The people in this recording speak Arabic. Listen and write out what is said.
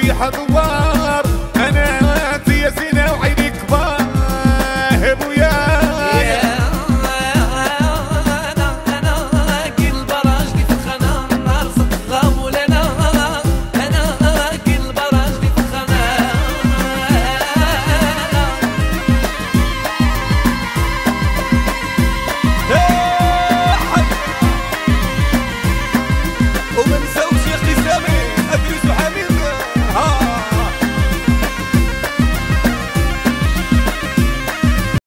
في حضوار أنا يا زينه وعيني كبار ابويا